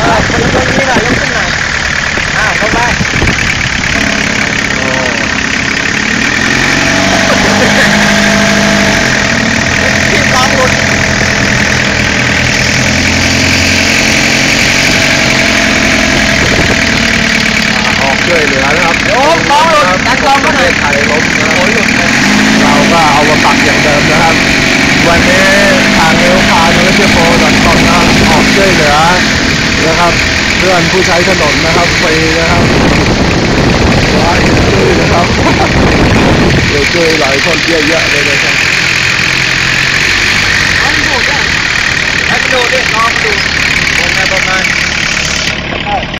เออคนตรงนี้หน่อยยกขึ้นหน่อยอ่าลงไปโอ้ที่กองหลุดออกช่วยเหลือนะครับโอ้กองหลุดดันกองก็หน่อยไทยล้มนะครบโอ้ยหลุดเลยเราก็เอามาปักอย่างเดิมนะครับ วันนี้ทางเอลคาร์นเชโปดอทคอมนะครับออกช่วยเหลือ นะครับ เพื่อนผู้ใช้ถนนนะครับฟรีนะครับว้ายช่วยนะครับเดี๋ยวช่วยหลายคนเยอะๆเลยนะครับ เอามันดูด้วยแล้ดูดิลองมันดู